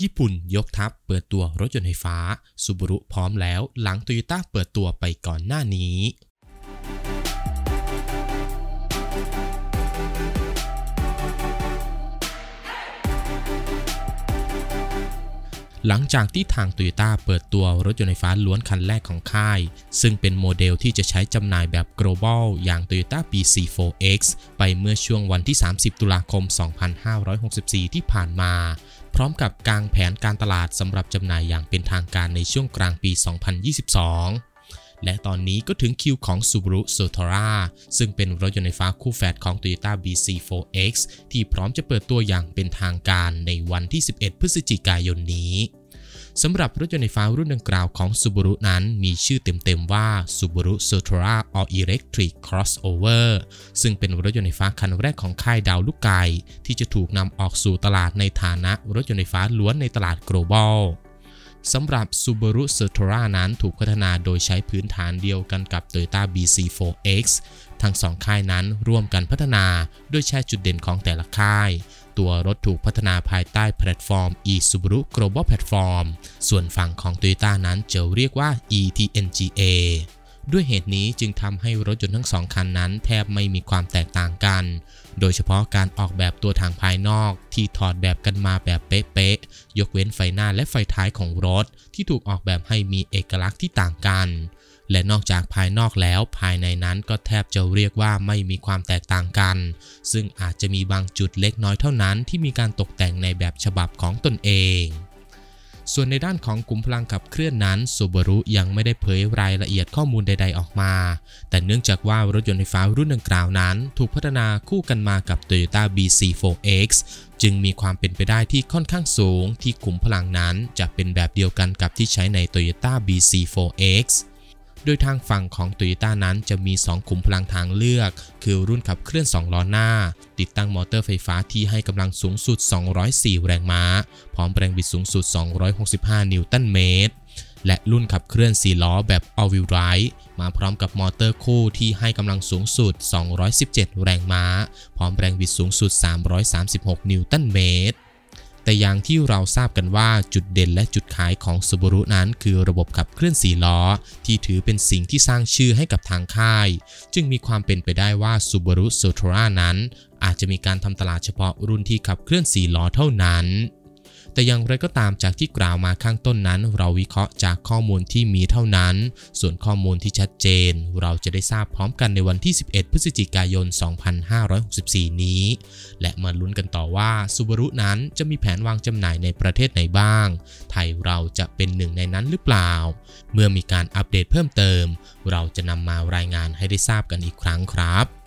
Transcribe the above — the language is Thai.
ญี่ปุ่นยกทัพเปิดตัวรถยนต์ไฟฟ้าซูบูรุพร้อมแล้ว หลังโตโยต้าเปิดตัวไปก่อนหน้านี้ หลังจากที่ทางโตโยต้าเปิดตัวรถยนต์ไฟฟ้าล้วนคันแรกของค่าย ซึ่งเป็นโมเดลที่จะใช้จำหน่ายแบบ global อย่าง Toyota BC4X ไปเมื่อช่วงวันที่ 30 ตุลาคม 2564 ที่ผ่านมา พร้อมกับกางแผนการตลาดสำหรับจำหน่ายอย่างเป็นทางการในช่วงกลางปี 2022 และตอนนี้ก็ถึงคิวของ Subaru Sotora ซึ่งเป็นรถยนต์ไฟฟ้าคู่แฝดของ Toyota BC4X ที่พร้อมจะเปิดตัวอย่างเป็นทางการในวันที่ 11 พฤศจิกายนนี้สำหรับรถยนต์ไฟฟ้ารุ่นดังกล่าวของ Subaru นั้นมีชื่อเต็มๆว่า Subaru Sotora All Electric Crossover ซึ่งเป็นรถยนต์ไฟฟ้าคันแรกของค่ายดาวลูกไก่ที่จะถูกนำออกสู่ตลาดในฐานะรถยนต์ไฟฟ้าล้วนในตลาด global สำหรับ Subaru s e r t o r a นั้นถูกพัฒนาโดยใช้พื้นฐานเดียวกันกับ Toyota bZ4X ทั้งสองค่ายนั้นร่วมกันพัฒนาโดยใช้จุดเด่นของแต่ละค่าย ตัวรถถูกพัฒนาภายใต้แพลตฟอร์ม e-Subaru Global Platform ส่วนฝั่งของ Toyota นั้นจะเรียกว่า e-TNGA ด้วยเหตุนี้จึงทำให้รถยนต์ทั้งสองคันนั้นแทบไม่มีความแตกต่างกัน โดยเฉพาะการออกแบบตัวทางภายนอกที่ถอดแบบกันมาแบบเป๊ะๆ ยกเว้นไฟหน้าและไฟท้ายของรถ ที่ถูกออกแบบให้มีเอกลักษณ์ที่ต่างกัน และนอกจากภายนอกแล้วภายในนั้นก็แทบจะเรียกว่าไม่มีความแตกต่างกัน ซึ่งอาจจะมีบางจุดเล็กน้อยเท่านั้นที่มีการตกแต่งในแบบฉบับของตนเอง ส่วนในด้านของกลุ่มพลังขับเคลื่อนนั้นซูบารุยังไม่ได้เผยรายละเอียดข้อมูลใด ๆออกมา แต่เนื่องจากว่ารถยนต์ไฟฟ้ารุ่นดังกล่าวนั้น ถูกพัฒนาคู่กันมากับ Toyota BC4X จึงมีความเป็นไปได้ที่ค่อนข้างสูงที่กลุ่มพลังนั้นจะเป็นแบบเดียวกันกับที่ใช้ใน Toyota BC4X โดยทางฝั่งของ Toyota นั้นจะมี 2 ขุมพลังทางเลือก คือรุ่นขับเคลื่อน 2 ล้อหน้า ติดตั้งมอเตอร์ไฟฟ้าที่ให้กำลังสูงสุด 204 แรงม้า พร้อมแรงบิดสูงสุด 265 นิวตันเมตร และรุ่นขับเคลื่อน 4 ล้อแบบ all wheel drive มาพร้อมกับมอเตอร์คู่ที่ให้กำลังสูงสุด 217 แรงม้า พร้อมแรงบิดสูงสุด 336 นิวตันเมตร อย่างที่เราทราบกันว่าจุดเด่นและจุดขายของ Subaru นั้น คือระบบขับเคลื่อนสีล้อ ที่ถือเป็นสิ่งที่สร้างชื่อให้กับทางค่าย จึงมีความเป็นไปได้ว่า Subaru s o t r a นั้น อาจจะมีการทำตลาดเฉพาะรุ่นที่ขับเคลื่อนสีล้อเท่านั้น แต่อย่างไรก็ตามจากที่กล่าวมาข้างต้นนั้น เราวิเคราะห์จากข้อมูลที่มีเท่านั้น ส่วนข้อมูลที่ชัดเจน เราจะได้ทราบพร้อมกันในวันที่ 11 พฤศจิกายน 2564 นี้ และมาลุ้นกันต่อว่าซูบารุนั้นจะมีแผนวางจำหน่ายในประเทศไหนบ้าง ไทยเราจะเป็นหนึ่งในนั้นหรือเปล่า เมื่อมีการอัปเดตเพิ่มเติม เราจะนำมารายงานให้ได้ทราบกันอีกครั้งครับ